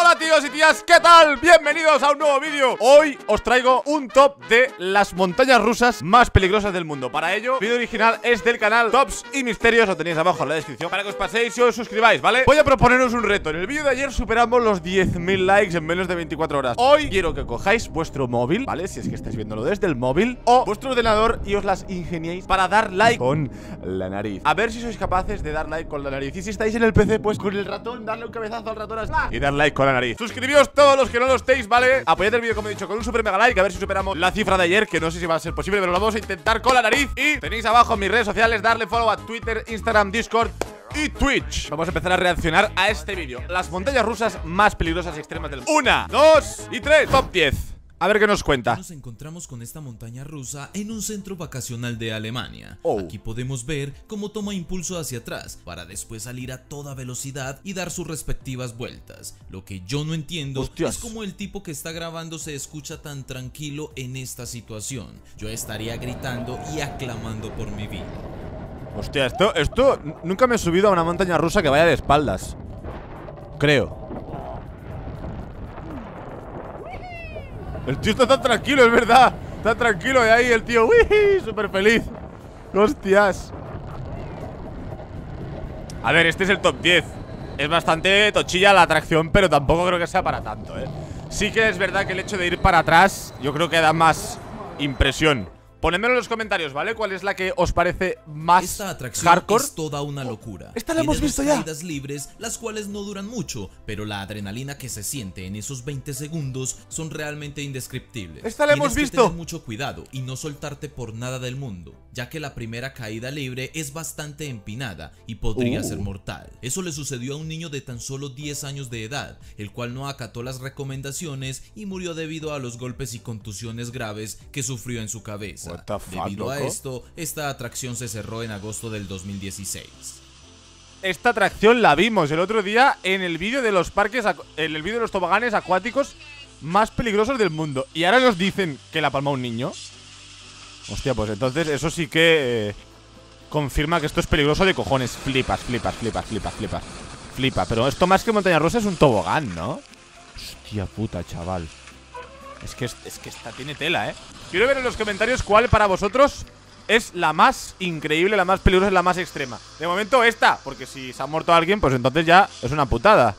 all Tíos y tías, ¿qué tal? Bienvenidos a un nuevo vídeo. Hoy os traigo un top de las montañas rusas más peligrosas del mundo. Para ello, el vídeo original es del canal Tops y Misterios Lo tenéis abajo en la descripción Para que os paséis y os suscribáis, ¿vale? Voy a proponeros un reto. En el vídeo de ayer superamos los 10.000 likes en menos de 24 horas. Hoy quiero que cojáis vuestro móvil, ¿vale? Si es que estáis viéndolo desde el móvil O vuestro ordenador y os las ingeniéis para dar like con la nariz. A ver si sois capaces de dar like con la nariz. Y si estáis en el PC, pues con el ratón, darle un cabezazo al ratón así. Y dar like con la nariz Suscribíos todos los que no lo estéis, ¿vale? Apoyad el vídeo, como he dicho, con un super mega like A ver si superamos la cifra de ayer Que no sé si va a ser posible, pero lo vamos a intentar con la nariz. Y tenéis abajo mis redes sociales Darle follow a Twitter, Instagram, Discord y Twitch. Vamos a empezar a reaccionar a este vídeo. Las montañas rusas más peligrosas y extremas del mundo. Una, dos y tres. Top 10 a ver qué nos cuenta. Nos encontramos con esta montaña rusa en un centro vacacional de Alemania. Oh. Aquí podemos ver cómo toma impulso hacia atrás para después salir a toda velocidad y dar sus respectivas vueltas. Lo que yo no entiendo Hostias. es cómo el tipo que está grabando se escucha tan tranquilo en esta situación. Yo estaría gritando y aclamando por mi vida. Hostia, esto, esto Nunca me he subido a una montaña rusa que vaya de espaldas Creo El tío está tan tranquilo, es verdad. Está tranquilo y ahí el tío. ¡Uy! Súper feliz. Hostias. A ver, este es el top 10 Es bastante tochilla la atracción Pero tampoco creo que sea para tanto, eh Sí que es verdad que el hecho de ir para atrás Yo creo que da más impresión Ponedmelo en los comentarios, ¿vale? ¿Cuál es la que os parece más Esta atracción hardcore? es toda una locura. esta la Tiene hemos visto ya. caídas libres, las cuales no duran mucho, pero la adrenalina que se siente en esos 20 segundos son realmente indescriptibles. Esta la Tienes hemos que visto. tener mucho cuidado y no soltarte por nada del mundo, ya que la primera caída libre es bastante empinada y podría Uh. ser mortal. Eso le sucedió a un niño de tan solo 10 años de edad, el cual no acató las recomendaciones y murió debido a los golpes y contusiones graves que sufrió en su cabeza. The fuck, debido a esto, esta atracción se cerró en agosto del 2016. Esta atracción la vimos el otro día en el vídeo de los parques, en el vídeo de los toboganes acuáticos más peligrosos del mundo. Y ahora nos dicen que la palma un niño. Hostia, pues entonces eso sí que eh, confirma que esto es peligroso de cojones. Flipas, flipas, flipas, flipas, flipas. Flipa, pero esto más que montaña rusa es un tobogán, ¿no? Hostia puta, chaval. Es que, es, que esta tiene tela, ¿eh? Quiero ver en los comentarios cuál para vosotros es la más increíble, la más peligrosa la más extrema. De momento esta, porque si se ha muerto alguien, pues entonces ya es una putada.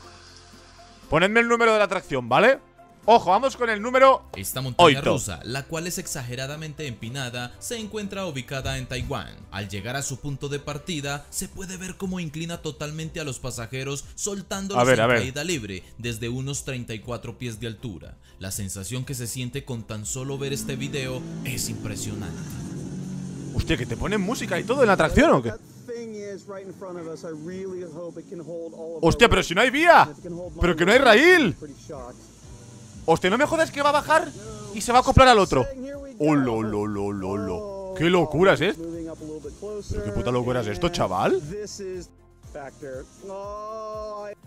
Ponedme el número de la atracción, ¿vale? Ojo, vamos con el número... Esta montaña Oito. rusa, la cual es exageradamente empinada, se encuentra ubicada en Taiwán. Al llegar a su punto de partida, se puede ver cómo inclina totalmente a los pasajeros, soltándolos A ver, en a ver. caída libre desde unos 34 pies de altura. La sensación que se siente con tan solo ver este video es impresionante. Hostia, que te ponen música y todo en la atracción, ¿o qué? Hostia, pero si no hay vía. Pero que no hay raíl. Hostia, no me jodas que va a bajar y se va a acoplar al otro. Oh, lo, lo, lo, lo, lo. ¿Qué locura es esto? ¿Pero qué puta locura es esto, chaval?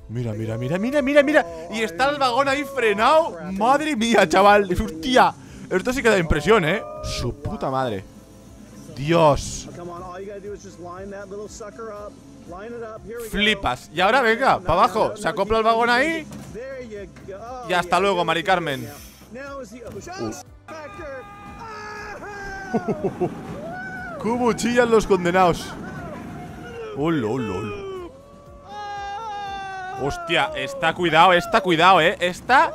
Mira, mira, mira, mira, mira, mira. Y está el vagón ahí frenado. Madre mía, chaval. Hostia. Esto sí que da impresión, ¿eh? Su puta madre. Dios. Flipas. Y ahora venga, para abajo. Se acopla el vagón ahí. Y hasta luego, Mari Carmen. ¿Cómo chillan los condenados? Oh, lol, lol. Hostia, está cuidado, está cuidado, eh. Está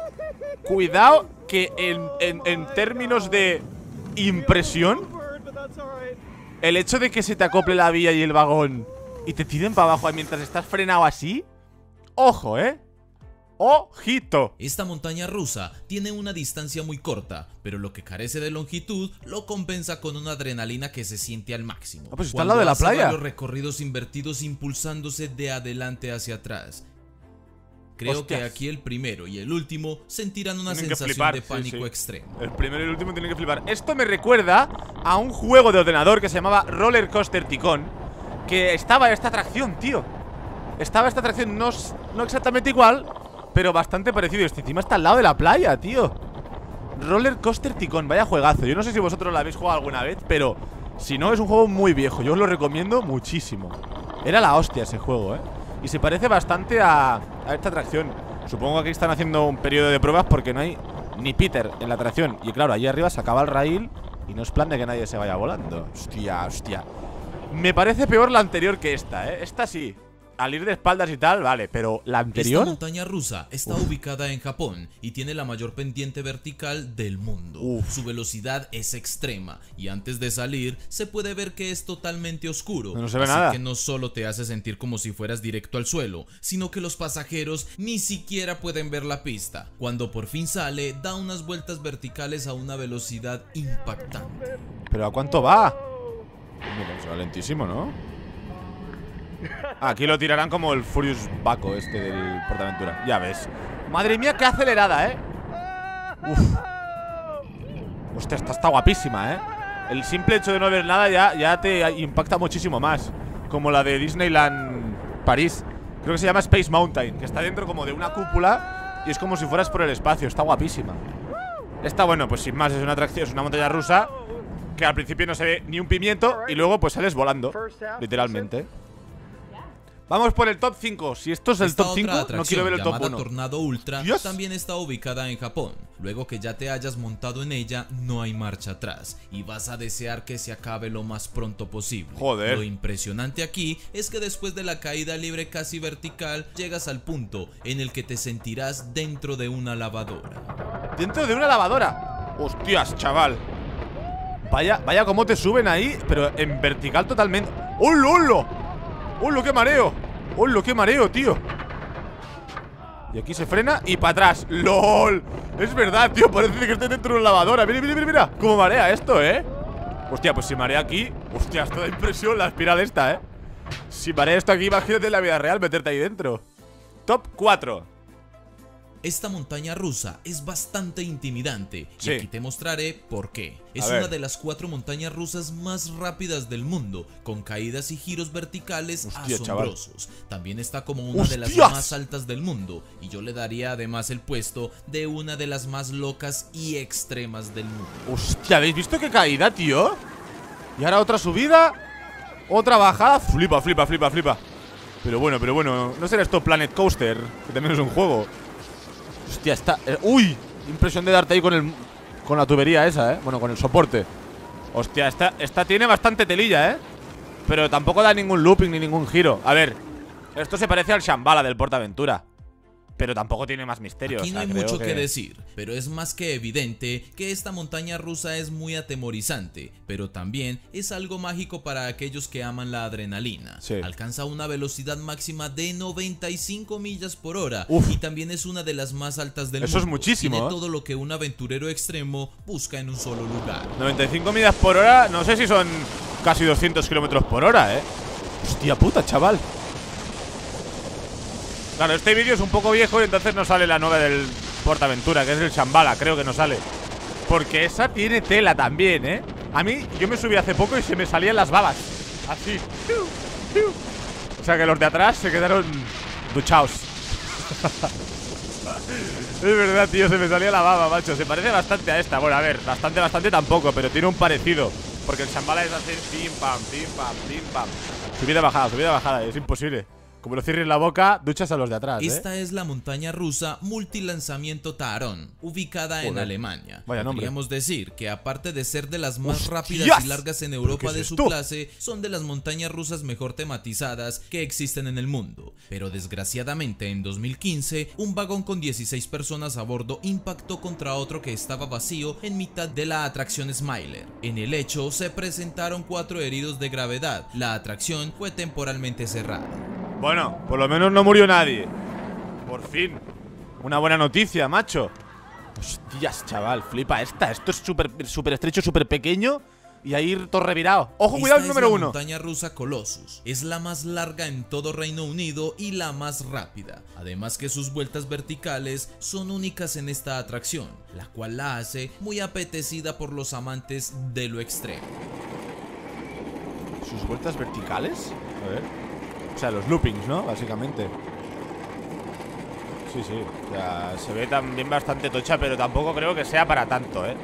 cuidado que en, en- en términos de impresión, el hecho de que se te acople la vía y el vagón y te tiren para abajo mientras estás frenado así, ojo, eh. Ojito. Esta montaña rusa tiene una distancia muy corta, pero lo que carece de longitud lo compensa con una adrenalina que se siente al máximo. Ah, pues está al lado de la playa. varios recorridos invertidos impulsándose de adelante hacia atrás. Creo Hostias. que aquí el primero y el último sentirán una Tienen sensación flipar, de sí, pánico sí. extremo. El primero y el último tienen que flipar. Esto me recuerda a un juego de ordenador que se llamaba Roller Coaster Ticón. Que estaba esta atracción, tío. Estaba esta atracción, no, exactamente igual, pero bastante parecido. Este encima está al lado de la playa, tío. Roller Coaster Ticón, vaya juegazo. Yo no sé si vosotros lo habéis jugado alguna vez, pero si no, es un juego muy viejo. Yo os lo recomiendo muchísimo. Era la hostia ese juego, ¿eh? Y se parece bastante a, a esta atracción. Supongo que aquí están haciendo un periodo de pruebas porque no hay ni Peter en la atracción. Y claro, allí arriba se acaba el rail y no es plan de que nadie se vaya volando. Hostia, hostia. Me parece peor la anterior que esta, ¿eh? Esta sí al ir de espaldas y tal, vale, pero la anterior. Esta montaña rusa está ubicada en Japón y tiene la mayor pendiente vertical del mundo. Su velocidad es extrema y antes de salir se puede ver que es totalmente oscuro. No se ve así que no solo te hace sentir como si fueras directo al suelo, sino que los pasajeros ni siquiera pueden ver la pista. Cuando por fin sale, da unas vueltas verticales a una velocidad impactante. ¿Pero a cuánto va? Mira, lentísimo, ¿no? Aquí lo tirarán como el Furious Baco este del Portaventura. Ya ves. Madre mía, qué acelerada, ¿eh? Uf. Hostia, esta está guapísima, ¿eh? El simple hecho de no ver nada ya, ya te impacta muchísimo más. Como la de Disneyland París. Creo que se llama Space Mountain. Que está dentro como de una cúpula y es como si fueras por el espacio. Está guapísima. Esta, bueno, pues sin más, es una atracción, es una montaña rusa que al principio no se ve ni un pimiento y luego pues sales volando, literalmente. Vamos por el top 5. Si esto es el top 5, no quiero ver el top 1. Tornado Ultra también está ubicada en Japón. Luego que ya te hayas montado en ella, no hay marcha atrás y vas a desear que se acabe lo más pronto posible. Joder. Lo impresionante aquí es que después de la caída libre casi vertical, llegas al punto en el que te sentirás dentro de una lavadora. ¿Dentro de una lavadora? Hostias, chaval. Vaya, vaya cómo te suben ahí, pero en vertical totalmente. ¡Hola, hola! ¡Hola, qué mareo! ¡Hola, qué mareo, tío! Y aquí se frena y para atrás ¡LOL! Es verdad, tío, parece que esté dentro de una lavadora Mira, mira, mira, mira Cómo marea esto, ¿eh? Hostia, pues si marea aquí Hostia, esto da impresión la espiral esta, ¿eh? Si marea esto aquí, imagínate en la vida real meterte ahí dentro Top 4 esta montaña rusa es bastante intimidante y aquí te mostraré por qué. Es una de las cuatro montañas rusas más rápidas del mundo, con caídas y giros verticales asombrosos. También está como una de las más altas del mundo y yo le daría además el puesto de una de las más locas y extremas del mundo. Hostia, ¿habéis visto qué caída, tío? Y ahora otra subida, otra bajada. Flipa, flipa, flipa, flipa. Pero bueno, pero bueno, ¿no será esto Planet Coaster? Que también es un juego. Hostia, está... Eh, ¡Uy! Impresión de darte ahí con el... Con la tubería esa, ¿eh? Bueno, con el soporte Hostia, esta, esta tiene bastante telilla, ¿eh? Pero tampoco da ningún looping ni ningún giro A ver Esto se parece al Shambhala del Portaventura pero tampoco tiene más misterio. Aquí no hay mucho que... decir, pero es más que evidente que esta montaña rusa es muy atemorizante, pero también es algo mágico para aquellos que aman la adrenalina. Alcanza una velocidad máxima de 95 millas por hora y también es una de las más altas del mundo. Eso es muchísimo. Tiene ¿eh? todo lo que un aventurero extremo busca en un solo lugar. 95 millas por hora, no sé si son casi 200 kilómetros por hora, ¿eh? Hostia puta, chaval. Claro, este vídeo es un poco viejo y entonces no sale la nueva del Portaventura, que es el Shambhala, creo que no sale. Porque esa tiene tela también, ¿eh? A mí, yo me subí hace poco y se me salían las babas. Así. O sea que los de atrás se quedaron duchados. es verdad, tío, se me salía la baba, macho. Se parece bastante a esta. Bueno, a ver, bastante, bastante tampoco, pero tiene un parecido. Porque el Shambhala es así, pim, pam, pim, pam, pim, pam. Subida, bajada, subida, bajada, es imposible. Como lo cierres la boca, duchas a los de atrás. ¿eh? Esta es la montaña rusa multilanzamiento Taron, ubicada en Alemania. Podríamos decir que aparte de ser de las más rápidas y largas en Europa de su clase, son de las montañas rusas mejor tematizadas que existen en el mundo. Pero desgraciadamente en 2015, un vagón con 16 personas a bordo impactó contra otro que estaba vacío en mitad de la atracción Smiler. En el hecho se presentaron cuatro heridos de gravedad. La atracción fue temporalmente cerrada. Bueno, por lo menos no murió nadie Por fin Una buena noticia, macho Hostias, chaval, flipa esta Esto es súper super estrecho, súper pequeño y ahí todo revirado. ¡Ojo, cuidado el número es la montaña rusa Colossus. Es la más larga en todo Reino Unido y la más rápida. Además que sus vueltas verticales son únicas en esta atracción, la cual la hace muy apetecida por los amantes de lo extremo. ¿Sus vueltas verticales? A ver. Sea, los loopings, ¿no? Básicamente. Sí, sí, o sea, se ve también bastante tocha Pero tampoco creo que sea para tanto, ¿eh?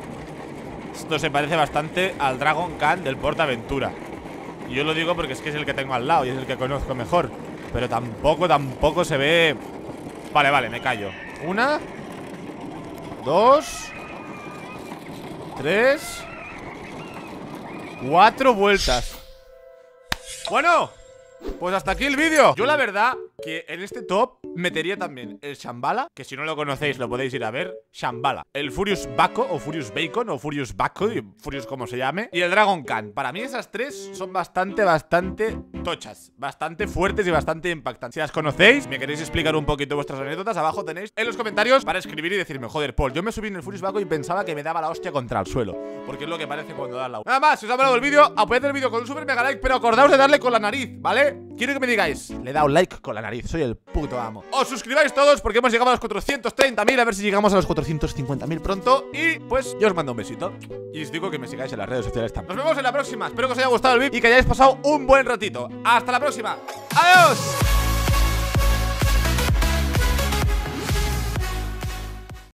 Esto se parece bastante al Dragon Khan del Portaventura Y yo lo digo porque es que es el que tengo al lado Y es el que conozco mejor. Pero tampoco, tampoco se ve Vale, vale, me callo. Una Dos Tres Cuatro vueltas. Bueno Pues hasta aquí el vídeo. Yo la verdad que en este top metería también el Shambhala, que si no lo conocéis lo podéis ir a ver, Shambhala. El Furious Baco, o Furious Bacon, o Furious Baco, y Furious como se llame. Y el Dragon Khan. Para mí esas tres son bastante, bastante tochas. Bastante fuertes y bastante impactantes. Si las conocéis, me queréis explicar un poquito vuestras anécdotas, abajo tenéis en los comentarios para escribir y decirme, joder, Paul, yo me subí en el Furious Baco y pensaba que me daba la hostia contra el suelo. Porque es lo que parece cuando da la... Nada más, si os ha gustado el vídeo, apoyad el vídeo con un super mega like, pero acordaos de darle con la nariz, ¿vale? Quiero que me digáis, le he dado like con la nariz, soy el puto amo. Os suscribáis todos porque hemos llegado a los 430.000, a ver si llegamos a los 450.000 pronto. Y pues yo os mando un besito. Y os digo que me sigáis en las redes sociales también. Nos vemos en la próxima. Espero que os haya gustado el vídeo y que hayáis pasado un buen ratito. Hasta la próxima. ¡Adiós!